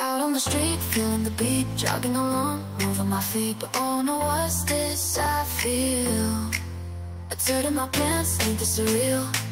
Out on the street, feeling the beat, jogging along, moving my feet But oh no, what's this I feel? A dirt in my pants, ain't this surreal?